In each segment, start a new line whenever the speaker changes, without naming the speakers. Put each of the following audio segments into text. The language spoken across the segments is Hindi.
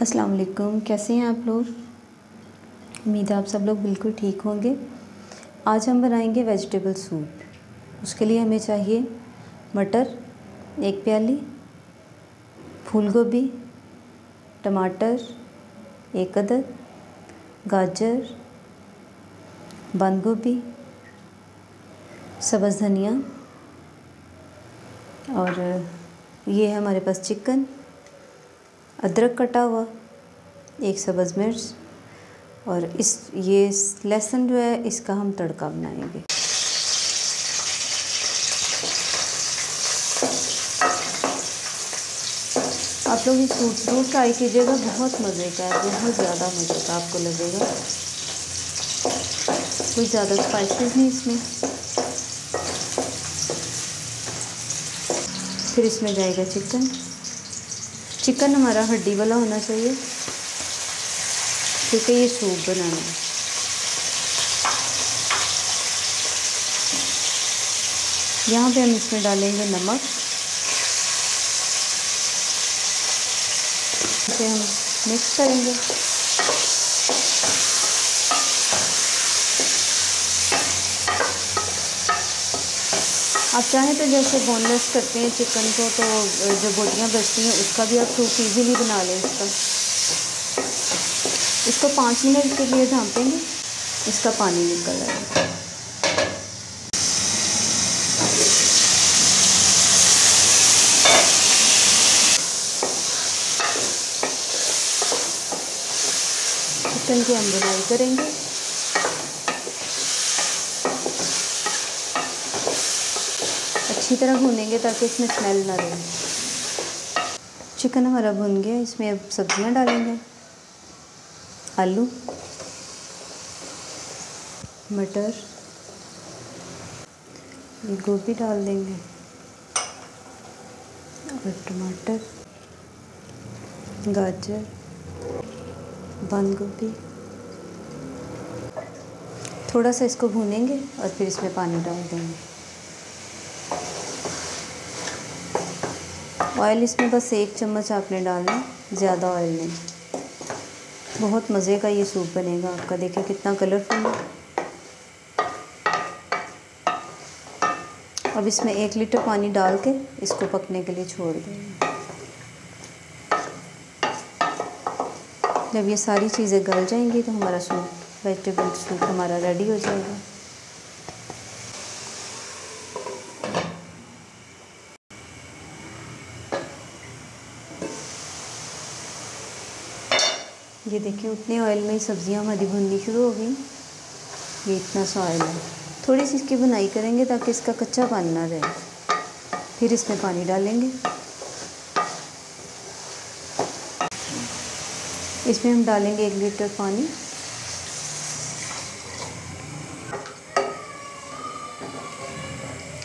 अस्सलाम वालेकुम कैसे हैं आप लोग? उम्मीद है आप सब लोग बिल्कुल ठीक होंगे। आज हम बनाएँगे वेजिटेबल सूप उसके लिए हमें चाहिए मटर, एक प्याली फूल गोभी टमाटर, एक अदद, गाजर बंद गोभी सब्ज़ धनिया और ये है हमारे पास चिकन। अदरक कटा हुआ, एक सब्ज़ मिर्च, और इस, ये लहसुन जो है, इसका हम तड़का बनाएँगे। आप लोग इस सूट ज़रूर ट्राई कीजिएगा, बहुत मज़े का है, बहुत ज़्यादा मज़े का आपको लगेगा। कोई ज़्यादा स्पाइसेस नहीं इसमें। फिर इसमें जाएगा चिकन चिकन हमारा हड्डी वाला होना चाहिए, क्योंकि ये सूप बनाना है। यहाँ पे हम इसमें डालेंगे नमक। इसे हम मिक्स करेंगे। आप चाहें तो जैसे बोनलेस करते हैं चिकन को तो जो बोटियाँ बचती हैं, उसका भी आप सूप इजीली बना लें इसका। इसको पाँच मिनट के लिए ढाँपेंगे, इसका पानी निकल जाएगा चिकन की बुनाई करेंगे। अच्छी तरह भूनेंगे ताकि इसमें स्मेल ना रहे। चिकन हमारा भुन गया, इसमें अब सब्ज़ियाँ डालेंगे। आलू, मटर, गोभी डाल देंगे, और टमाटर, गाजर, बंद गोभी। थोड़ा सा इसको भूनेंगे और फिर इसमें पानी डाल देंगे। ऑयल इसमें बस एक चम्मच आपने डालना ज़्यादा ऑयल नहीं। बहुत मज़े का ये सूप बनेगा आपका, देखिए कितना कलरफुल है। अब इसमें एक लीटर पानी डाल के इसको पकने के लिए छोड़ देंगे। जब ये सारी चीज़ें गल जाएँगी तो हमारा सूप वेजिटेबल सूप हमारा रेडी हो जाएगा। ये देखिए, उतने ऑयल में ही सब्ज़ियाँ हमारी भुननी शुरू हो गई। ये इतना सा ऑयल है। थोड़ी सी इसकी बुनाई करेंगे ताकि इसका कच्चा पानी ना रहे। फिर इसमें पानी डालेंगे। इसमें हम डालेंगे एक लीटर पानी।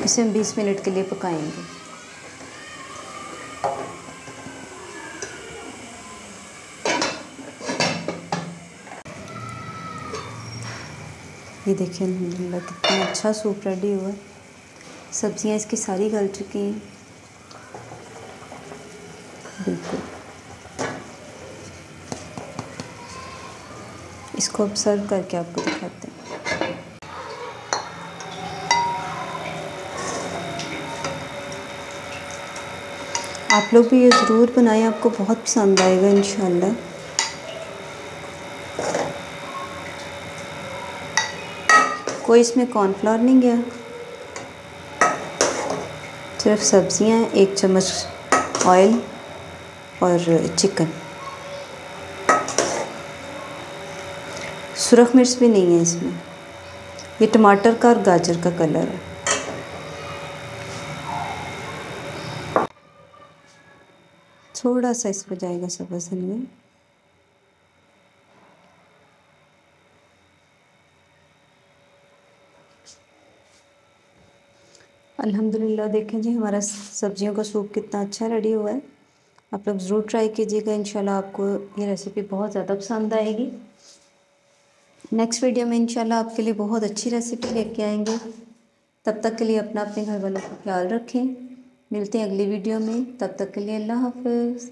इसे हम 20 मिनट के लिए पकाएँगे। ये देखिए अलहमदिल्ला कितना अच्छा सूप रेडी हुआ है। सब्ज़ियाँ इसकी सारी गल चुकी हैं। बिल्कुल। इसको अब सर्व करके आपको दिखाते हैं। आप लोग भी ये ज़रूर बनाएँ, आपको बहुत पसंद आएगा इन कोई इसमें कॉर्नफ्लावर नहीं गया। सिर्फ़ सब्ज़ियाँ, एक चम्मच ऑयल और चिकन सुरख मिर्च भी नहीं है इसमें। ये टमाटर का और गाजर का कलर है। थोड़ा सा इसमें जाएगा सब्ज़ धनिया अल्हम्दुलिल्लाह, देखें जी, हमारा सब्जियों का सूप कितना अच्छा रेडी हुआ है। आप लोग ज़रूर ट्राई कीजिएगा, इंशाल्लाह आपको ये रेसिपी बहुत ज़्यादा पसंद आएगी। नेक्स्ट वीडियो में इंशाल्लाह आपके लिए बहुत अच्छी रेसिपी लेके आएँगे। तब तक के लिए अपना अपने घर वालों का ख्याल रखें। मिलते हैं अगली वीडियो में। तब तक के लिए अल्लाह हाफिज़।